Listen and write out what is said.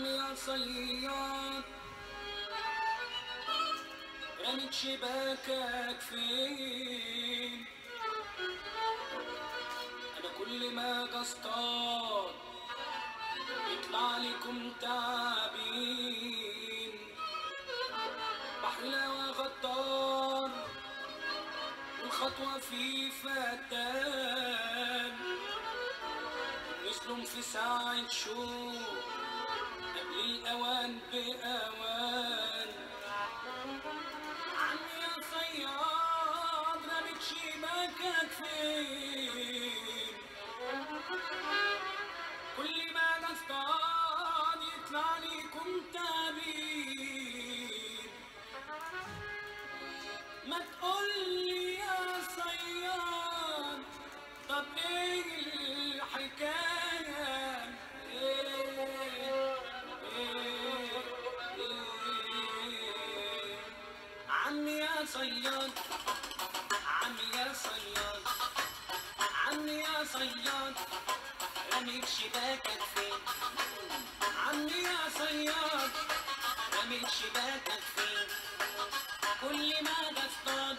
يا صياد. رميت شباكك فين؟ أنا كل ما أجي اصطاد يطلع لكم تعابين. بحلى وغدار والخطوة في فتان. نسلم في ساعة شوق الأوان بأوان عمي يا صياد رميت شباكك فين كل ما نصطاد يطلع ليكم تعبين ما تقولي صياد رميت شباكك فين عمي يا صياد. رميت شباكك فين كل ما بصطاد